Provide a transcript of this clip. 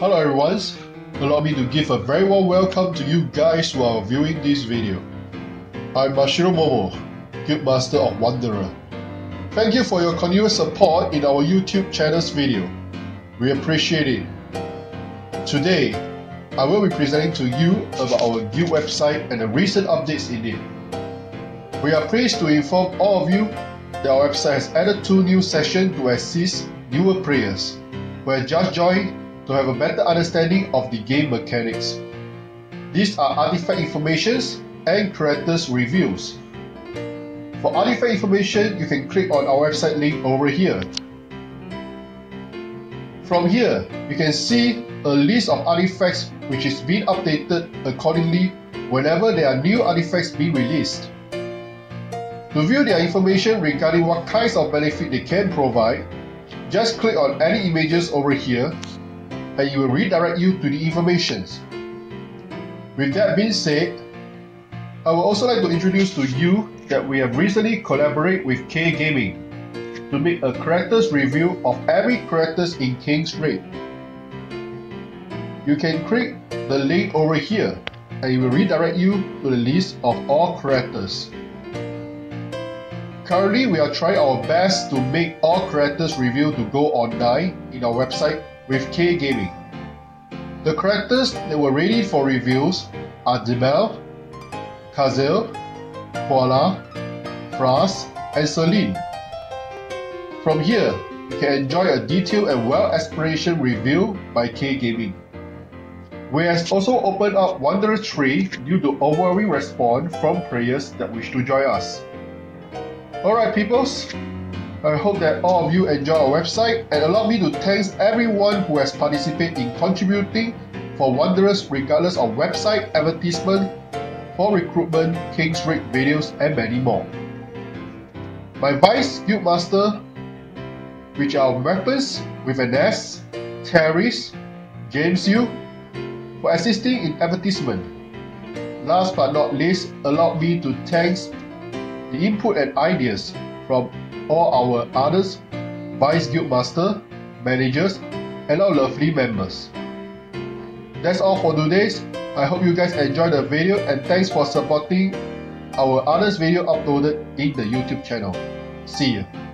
Hello everyone, allow me to give a very warm welcome to you guys who are viewing this video. I'm Mashiro Momo, Guildmaster of Wanderer. Thank you for your continuous support in our YouTube channel's video. We appreciate it. Today, I will be presenting to you about our guild website and the recent updates in it. We are pleased to inform all of you that our website has added two new sessions to assist newer players have just joined to have a better understanding of the game mechanics. These are artifact informations and characters reviews. For artifact information, you can click on our website link over here. From here, you can see a list of artifacts which is being updated accordingly whenever there are new artifacts being released. To view their information regarding what kinds of benefit they can provide, just click on any images over here and it will redirect you to the informations. With that being said, I would also like to introduce to you that we have recently collaborated with K Gaming to make a characters review of every characters in King's Raid. You can click the link over here and it will redirect you to the list of all characters. Currently, we are trying our best to make all characters review to go online in our website with K Gaming. The characters that were ready for reviews are Demel, Kasel, Koala, Fras, and Selene. From here, you can enjoy a detailed and well explanation review by K Gaming. We have also opened up Wanderer 3 due to overwhelming response from players that wish to join us. Alright peoples, I hope that all of you enjoy our website and allow me to thank everyone who has participated in contributing for Wanderers regardless of website, advertisement, for recruitment, King's Raid videos and many more. My Vice Guildmaster, which are weapons with an S, Terrorist, James Yu, for assisting in advertisement. Last but not least, allow me to thank the input and ideas from all our others, Vice Guildmaster, managers, and our lovely members. That's all for today's. I hope you guys enjoyed the video and thanks for supporting our others video uploaded in the YouTube channel. See you.